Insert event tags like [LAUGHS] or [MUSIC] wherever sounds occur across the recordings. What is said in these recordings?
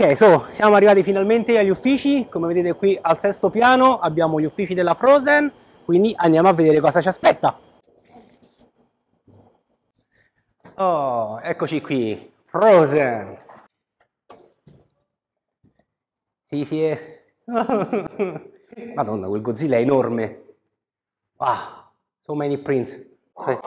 Ok, so, siamo arrivati finalmente agli uffici, come vedete qui al sesto piano abbiamo gli uffici della Frozen, quindi andiamo a vedere cosa ci aspetta. Oh, eccoci qui, Frozen. Sì, sì, è... [LAUGHS] Madonna, quel Godzilla è enorme. Wow, so many prints. Hi.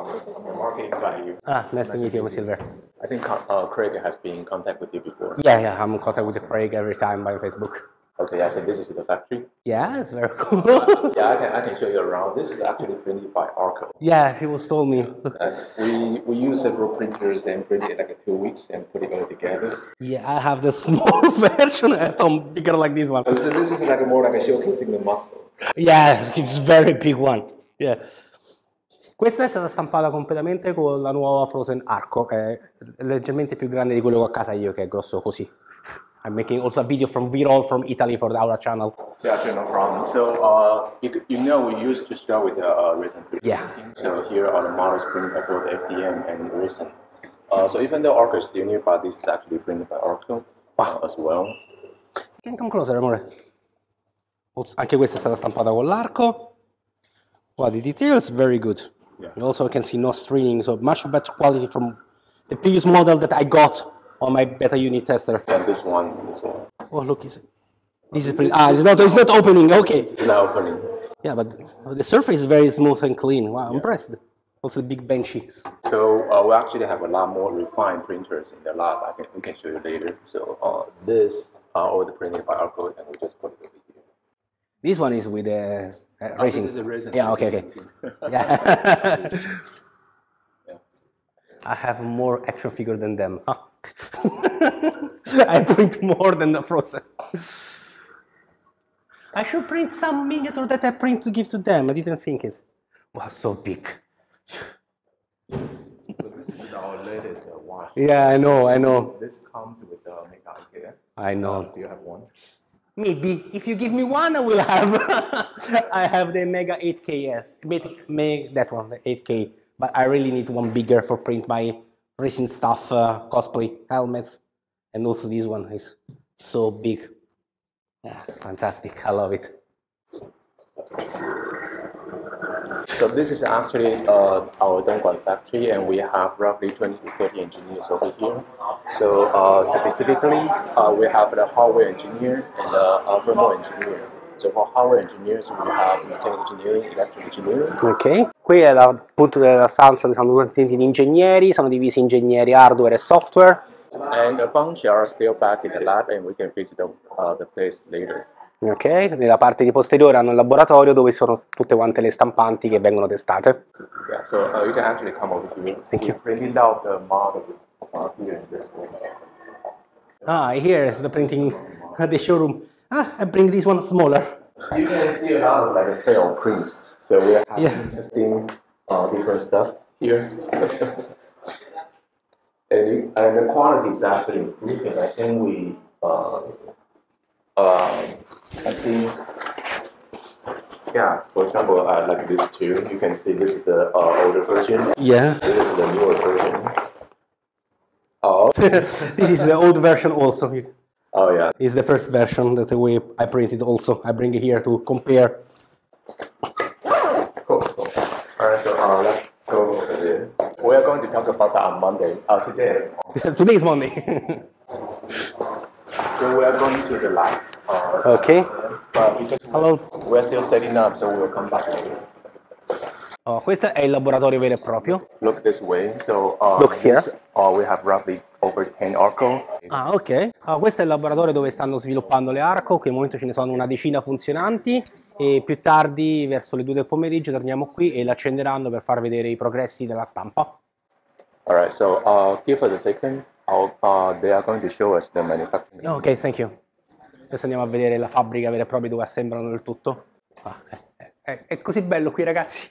Ah, nice to meet you, Silver. I think uh, Craig has been in contact with you before. Yeah, yeah, I'm in contact with Craig every time by Facebook. Okay, yeah, so this is the factory. Yeah, it's very cool. [LAUGHS] Yeah, I can, I can show you around. This is actually printed by Arco. yeah, he was told me. [LAUGHS] We, we use several printers and print it like two weeks and put it all together. Yeah, I have the [LAUGHS] small version. I thought bigger like this one. So, so this is like more like a showcasing the muscle. Yeah, it's very big one. Yeah. Questa è stata stampata completamente con la nuova Frozen Arco, che è leggermente più grande di quello che ho a casa io, che è grosso così. I'm making also a video from Virol from Italy for our channel. Yeah, sure, no problem. So, uh, you, you know, we used to start with the uh, resin printing. Yeah. So here are the models printed by both FDM and resin. Uh, so even though Arco is still new, but this is actually printed by Arco uh, as well. Can come closer, amore. Anche questa è stata stampata con l'arco. Wow, the details very good. Yeah. And also I can see no stringing, so much better quality from the previous model that I got on my beta unit tester. And this one, this one. Oh, look, it's, this is pretty. Ah, it's not, it's not opening. Okay. It's not opening. Yeah, but the surface is very smooth and clean. Wow, I'm impressed. Also, the big benches. So uh, we actually have a lot more refined printers in the lab. I can, we can show you later. So uh, this are all the printed by Arco, and we just put it over here. This one is with the uh, racing. Oh, This is a resin. Yeah, okay, okay. Yeah. Yeah. [LAUGHS] I have more action figure than them. Huh? [LAUGHS] I print more than the Frozen. I should print some miniature that I print to give to them. I didn't think it. Wow, so big. So this is our latest uh. Yeah, I know, I know. This comes with the Mega IKS. I know. Do you have one? Maybe if you give me one, I will have. [LAUGHS] I have the Mega 8K. Meg, Meg, that one, the 8K. But I really need one bigger for print my racing stuff, uh, cosplay helmets, and also this one is so big. Yeah, it's fantastic. I love it. So this is actually uh, our Dongguan factory, and we have roughly 20 to 30 engineers over here. So uh, specifically, uh, we have the hardware engineer and the uh, thermal engineer. So for hardware engineers, we have mechanical engineering, electrical engineering. Ok. Qui è la, appunto la stanza, diciamo, due enti di ingegneri, sono divisi ingegneri hardware e software. And a bunch are still back in the lab, and we can visit the, uh, the place later. Ok, nella parte di posteriore hanno il laboratorio dove sono tutte quante le stampanti che vengono testate. Yeah, so uh, you can actually come over here. Thank you. Printed out the models uh, here in this room. Ah, here is the printing at [LAUGHS] the showroom. Ah, I bring this one smaller. You can see a lot of like failed prints. So we are Yeah. testing uh, different stuff here. [LAUGHS] and, you- and the quality is actually improving. I think we, uh, uh, I think, yeah, for example, uh, like this two, you can see this is the uh, older version. Yeah. This is the newer version. Oh, [LAUGHS] this is the old version also. oh yeah. Is the first version that we I printed also. I bring it here to compare. Cool, cool. All right, so uh, let's go over there. We are going to talk about that on Monday. Uh, today. [LAUGHS] Today is Monday. [LAUGHS] So we are going to the lab. Uh, okay. Hello. we're still setting up, so we'll come back. Oh, questo è il laboratorio vero e proprio. Look this way. So uh, Look here. this- uh, we have roughly over 10 Arco. Ah, ok. Ah, questo è il laboratorio dove stanno sviluppando le Arco, che al momento ce ne sono una decina funzionanti e più tardi, verso le 2 del pomeriggio, torniamo qui e le accenderanno per far vedere i progressi della stampa. All right. So uh, give us a second. I'll, uh, they are going to show us the manufacturing. Ok, thank you. Adesso andiamo a vedere la fabbrica vera e propria dove assemblano il tutto. Ah, è, è- è così bello qui, ragazzi.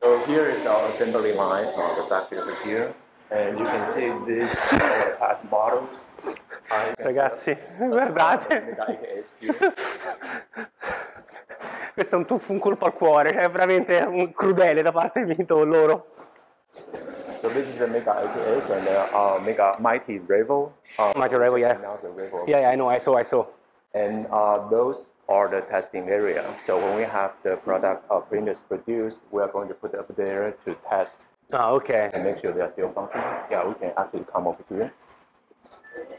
So here is our assembly line, uh, the factory over here, and you can see this our past models. Uh, Ragazzi, see guardate. Questo è un tuffo, un colpo al cuore, è veramente un crudele da parte di loro. So this is the Mega ATS and the uh, Mega Mighty Revo. Uh, Mighty just yeah. Yeah, yeah, I know, I saw, I saw. And uh, those are the testing area. So when we have the product uh, printers produced, we are going to put up there to test Ah, ok. and make sure they are still functioning. Yeah, we can actually come over here.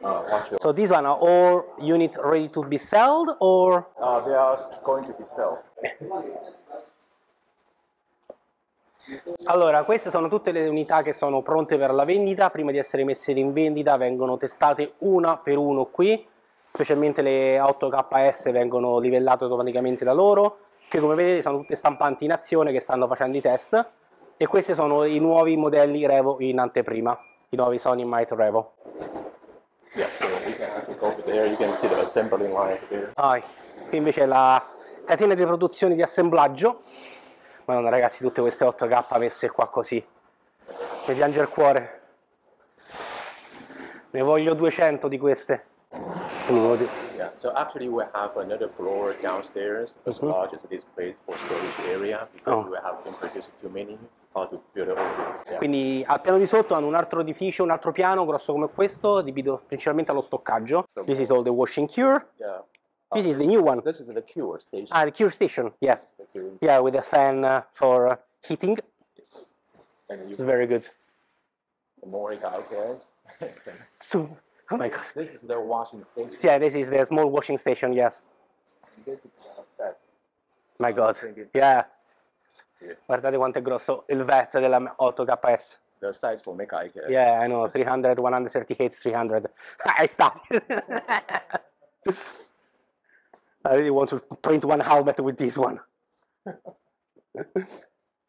Uh, watch So these one are all unit ready to be sold or uh, they are going to be sold. Allora, queste sono tutte le unità che sono pronte per la vendita, prima di essere messe in vendita vengono testate una per uno qui, specialmente le 8KS vengono livellate automaticamente da loro, che come vedete sono tutte stampanti in azione che stanno facendo i test e questi sono i nuovi modelli Revo in anteprima, i nuovi Sony Might Revo. Yeah, so we can actually go over there. You can see the assembly line there. Ah, qui invece è la catena di produzione di assemblaggio. Madonna ragazzi, tutte queste 8K messe qua così. Mi piange il cuore. Ne voglio 200 di queste. Yeah, so actually we have another floor downstairs as large as this place for storage area because Oh. we have been producing too many to build all this. Yeah. Quindi al piano di sotto hanno un altro edificio, un altro piano grosso come questo, diviso principalmente allo stoccaggio. This is all the washing cure. yeah. This is the new one. This is the cure station. Ah, the cure station. Yeah. This is the cure. Yeah, with a fan uh, for uh, heating. Yes. It's very good. the more guys. So- Oh my god. this is the washing station. Yeah, this is the small washing station, yes. This is. My god. Yeah. Yeah. Guardate quanto è grosso il VET della 8KS. The size for Mega IKEA. Yeah, I know. 300, 138, 300. [LAUGHS] I started. [LAUGHS] I really want to print one helmet with this one.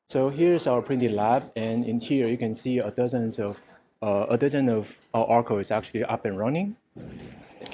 So here's our printing lab, and in here you can see a dozens of a dozen of our Arco is actually up and running.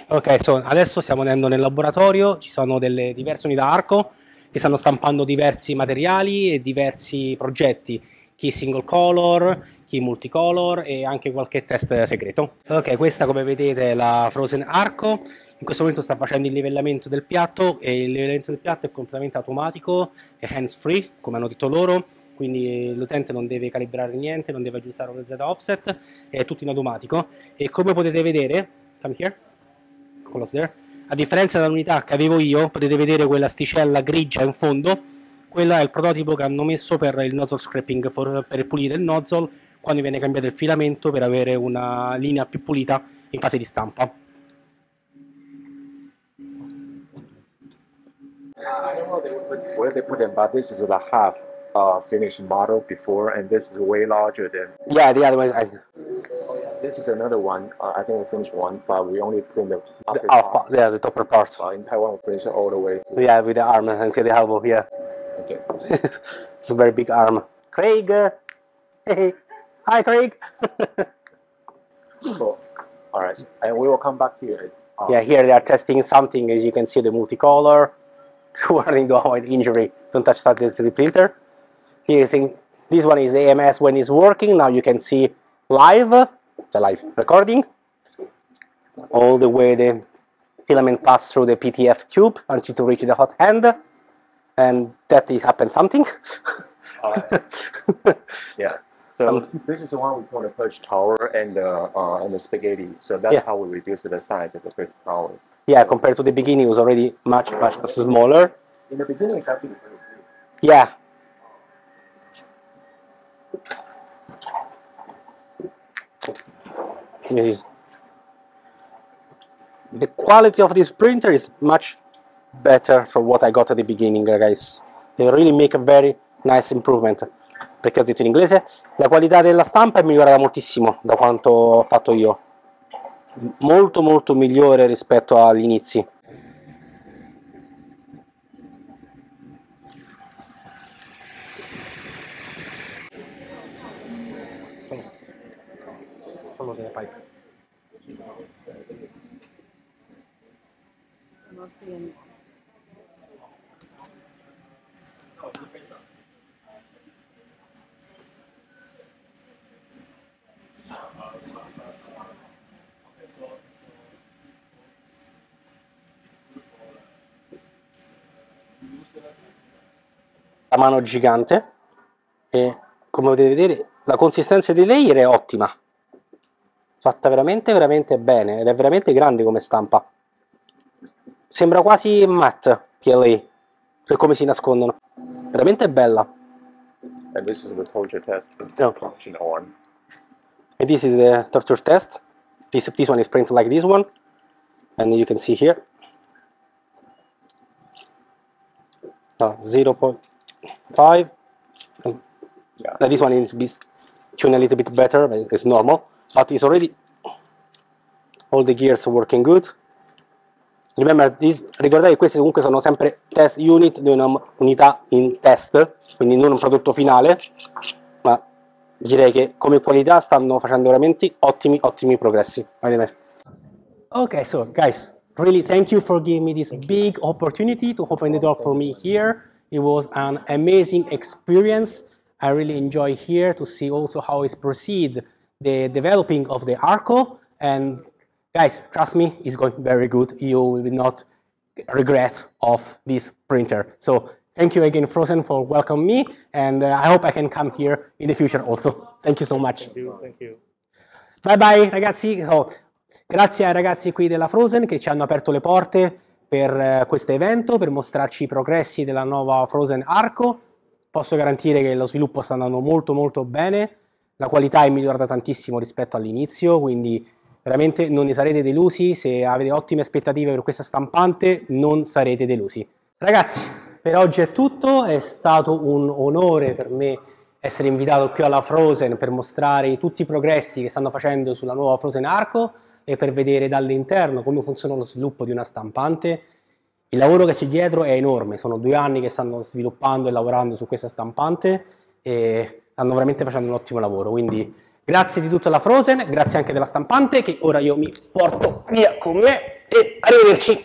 Ok, so adesso stiamo andando nel laboratorio, ci sono delle diverse unità arco che stanno stampando diversi materiali e diversi progetti, chi single color, chi multicolor e anche qualche test segreto. Ok, questa come vedete è la Frozen Arco, in questo momento sta facendo il livellamento del piatto e il livellamento del piatto è completamente automatico e hands free, come hanno detto loro, quindi l'utente non deve calibrare niente, non deve aggiustare un Z offset, è tutto in automatico e come potete vedere, come here, close there. A differenza dell'unità che avevo io, potete vedere quella sticella grigia in fondo, quella è il prototipo che hanno messo per il nozzle scraping, for- per pulire il nozzle quando viene cambiato il filamento per avere una linea più pulita in fase di stampa. Where they put them, but this is the half uh, finished model before, and this is way larger than. Yeah, the other one, I, This is another one. Uh, I think we finished one, but we only print the the upper half part. part, yeah, the topper part. Uh, in Taiwan, we print it all the way. Yeah, with the arm until the elbow, yeah. Okay. [LAUGHS] it's a very big arm. Craig! Hey! Hi, Craig! So, all right, and we will come back here. Uh, Yeah, here they are testing something. As you can see, the multicolor. Warning to avoid injury. Don't touch that to the printer. Here is in, this one is the AMS when it's working. Now you can see live, the live recording. All the way the filament pass through the PTF tube until to reach the hot end, And that it happened something. Uh, [LAUGHS] yeah. So this is the one we call the perch tower and the uh, and the spaghetti. So that's Yeah. how we reduce the size of the perch tower. yeah, compared to the beginning, it was already much, much smaller. In the beginning, it's actually. Yeah. This is the quality of this printer is much better from what I got at the beginning, guys. They really make a very nice improvement. Perché ho detto in inglese, la qualità della stampa è migliorata moltissimo da quanto ho fatto io. Molto molto migliore rispetto agli inizi. La mano gigante e come potete vedere la consistenza dei layer è ottima, fatta veramente veramente bene ed è veramente grande come stampa. Sembra quasi matte PLA, per come si nascondono. Veramente bella. And this is the torture test Yeah. function on. And this is the torture test. This, this one is printed like this one. And you can see here. Uh, 0.5. And Yeah. now this one needs to be tuned a little bit better, but it's normal. But it's already all the gears are working good. Remember, this, ricordate che questi comunque sono sempre test unit di una unità in test, quindi non un prodotto finale, ma direi che come qualità stanno facendo veramente ottimi, ottimi progressi. Very nice. Okay, so guys, really thank you for giving me this big opportunity to open the door for me here. It was an amazing experience. I really enjoy here to see also how it proceed the developing of the Arco and guys, trust me, it's going very good. You will not regret of this printer. So thank you again, Frozen, for welcoming me, and uh, I hope I can come here in the future also. Thank you so much. Thank you. Bye bye ragazzi, Oh, grazie ai ragazzi qui della Frozen che ci hanno aperto le porte per eh, questo evento, per mostrarci i progressi della nuova Frozen Arco. Posso garantire che lo sviluppo sta andando molto molto bene, la qualità è migliorata tantissimo rispetto all'inizio, quindi veramente non ne sarete delusi, se avete ottime aspettative per questa stampante non sarete delusi. Ragazzi, per oggi è tutto, è stato un onore per me essere invitato qui alla Frozen per mostrare tutti i progressi che stanno facendo sulla nuova Frozen Arco e per vedere dall'interno come funziona lo sviluppo di una stampante. Il lavoro che c'è dietro è enorme, sono due anni che stanno sviluppando e lavorando su questa stampante e stanno veramente facendo un ottimo lavoro. Quindi grazie di tutto alla Frozen, grazie anche della stampante che ora io mi porto via con me e arrivederci.